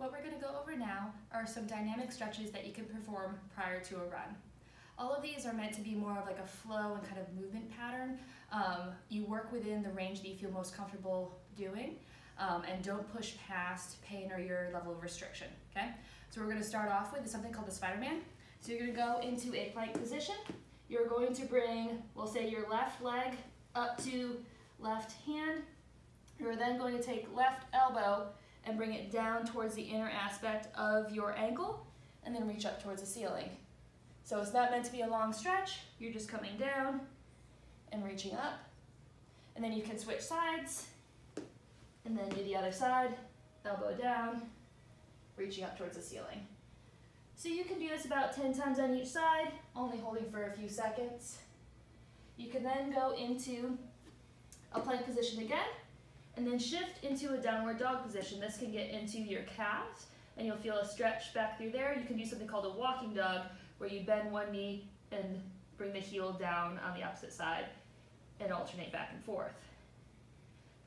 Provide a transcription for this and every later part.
What we're going to go over now are some dynamic stretches that you can perform prior to a run. All of these are meant to be more of like a flow and kind of movement pattern. Um, you work within the range that you feel most comfortable doing um, and don't push past pain or your level of restriction, okay? So we're gonna start off with something called the Spider-Man. So you're gonna go into a plank position. You're going to bring, we'll say your left leg up to left hand. You're then going to take left elbow and bring it down towards the inner aspect of your ankle and then reach up towards the ceiling. So it's not meant to be a long stretch. You're just coming down and reaching up. And then you can switch sides and then do the other side, elbow down, reaching up towards the ceiling. So you can do this about 10 times on each side, only holding for a few seconds. You can then go into a plank position again, and then shift into a downward dog position. This can get into your calves, and you'll feel a stretch back through there. You can do something called a walking dog, where you bend one knee and bring the heel down on the opposite side and alternate back and forth.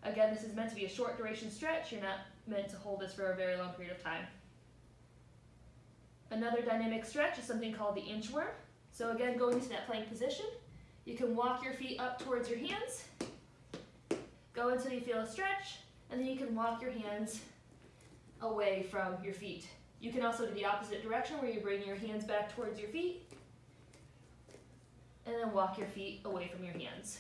Again, this is meant to be a short duration stretch. You're not meant to hold this for a very long period of time. Another dynamic stretch is something called the inchworm. So again, going to that plank position, you can walk your feet up towards your hands, go until you feel a stretch, and then you can walk your hands away from your feet. You can also do the opposite direction where you bring your hands back towards your feet, and then walk your feet away from your hands.